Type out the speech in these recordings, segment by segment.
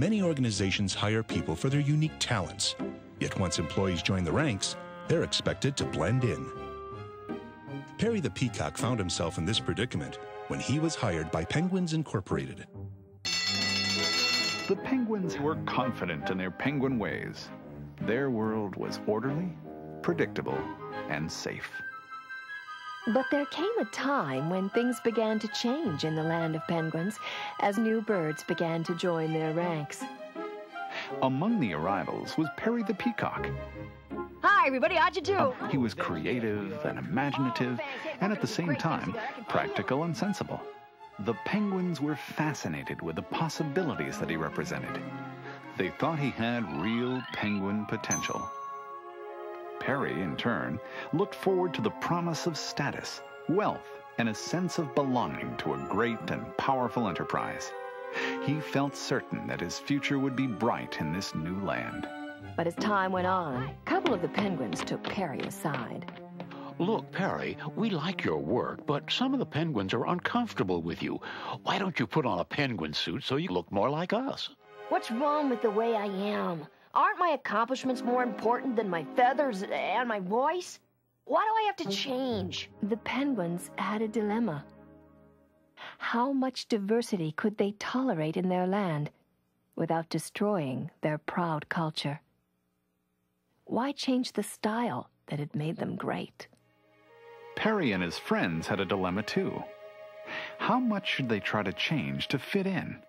Many organizations hire people for their unique talents. Yet once employees join the ranks, they're expected to blend in. Perry the Peacock found himself in this predicament when he was hired by Penguins Incorporated. The penguins were confident in their penguin ways. Their world was orderly, predictable, and safe. But there came a time when things began to change in the land of penguins as new birds began to join their ranks. Among the arrivals was Perry the Peacock. Hi, everybody. How'd you do? Um, he was creative and imaginative, and at the same time, practical and sensible. The penguins were fascinated with the possibilities that he represented. They thought he had real penguin potential. Perry, in turn, looked forward to the promise of status, wealth, and a sense of belonging to a great and powerful enterprise. He felt certain that his future would be bright in this new land. But as time went on, a couple of the penguins took Perry aside. Look, Perry, we like your work, but some of the penguins are uncomfortable with you. Why don't you put on a penguin suit so you look more like us? What's wrong with the way I am? Aren't my accomplishments more important than my feathers and my voice? Why do I have to change? The penguins had a dilemma. How much diversity could they tolerate in their land without destroying their proud culture? Why change the style that had made them great? Perry and his friends had a dilemma too. How much should they try to change to fit in?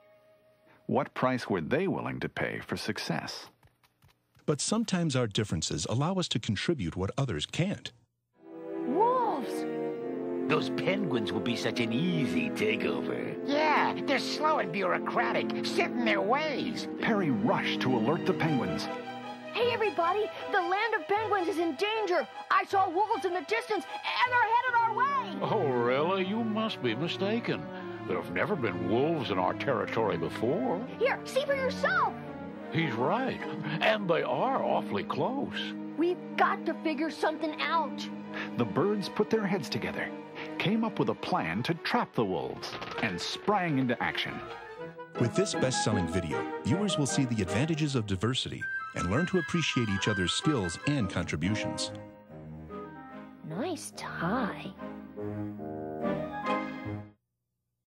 What price were they willing to pay for success? But sometimes our differences allow us to contribute what others can't. Wolves! Those penguins will be such an easy takeover. Yeah, they're slow and bureaucratic, set in their ways. Perry rushed to alert the penguins. Hey, everybody! The land of penguins is in danger! I saw wolves in the distance, and they're headed our way! Oh, really? You must be mistaken. There have never been wolves in our territory before. Here, see for yourself! He's right. And they are awfully close. We've got to figure something out. The birds put their heads together, came up with a plan to trap the wolves, and sprang into action. With this best selling video, viewers will see the advantages of diversity and learn to appreciate each other's skills and contributions. Nice tie.